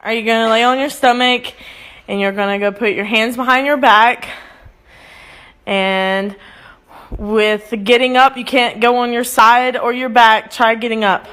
Are you going to lay on your stomach and you're going to go put your hands behind your back? And with getting up, you can't go on your side or your back. Try getting up.